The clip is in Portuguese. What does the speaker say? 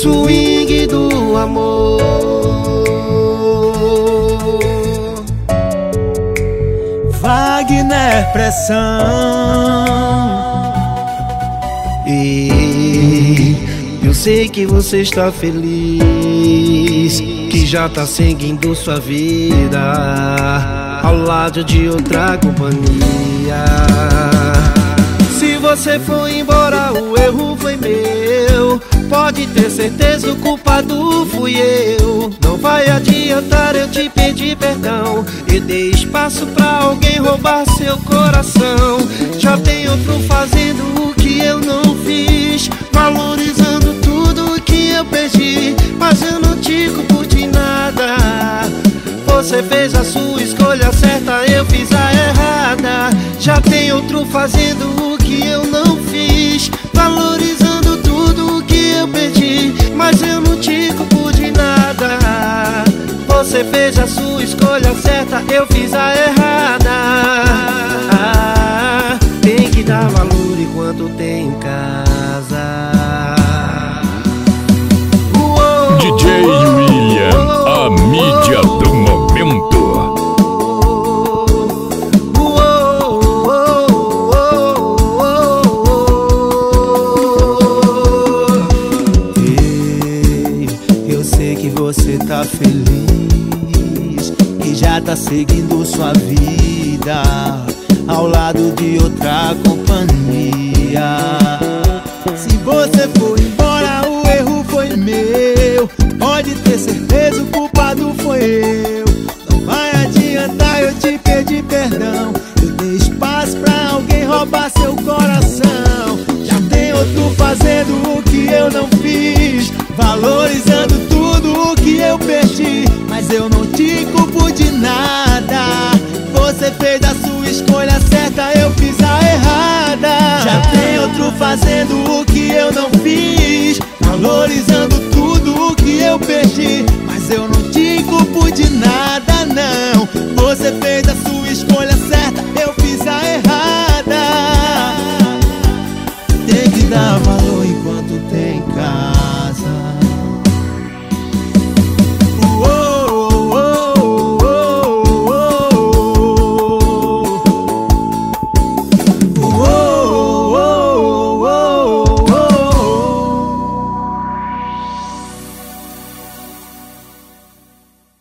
swing do amor. Wagner Pressão. E eu sei que você está feliz, que já tá seguindo sua vida ao lado de outra companhia. Se você for embora, o erro foi meu. Pode ter certeza, o culpado fui eu. Não vai adiantar eu te pedir perdão. E dei espaço pra alguém roubar seu coração. Já tem outro fazendo o que eu não fiz. Valorizando tudo que eu perdi. Mas eu não te culpo de nada. Você fez a sua escolha certa, eu fiz a errada. Já tem outro fazendo o que eu não fiz. Você fez a sua escolha certa, eu fiz a errada. Tem que dar valor enquanto tem em casa. Uou, DJ William, a mídia do momento. Ei, eu sei que você tá feliz, já tá seguindo sua vida ao lado de outra companhia. Se você for embora, o erro foi meu. Pode ter certeza, o culpado foi eu. Não vai adiantar eu te pedir perdão. Eu dei espaço pra alguém roubar seu coração. Já tem outro fazendo o que eu não fiz. Valorizando tudo o que eu perdi. Mas eu não te culpo de nada. Você fez a sua escolha certa, eu fiz a errada. Já tem outro fazendo o que eu não fiz. Valorizando tudo o que eu perdi.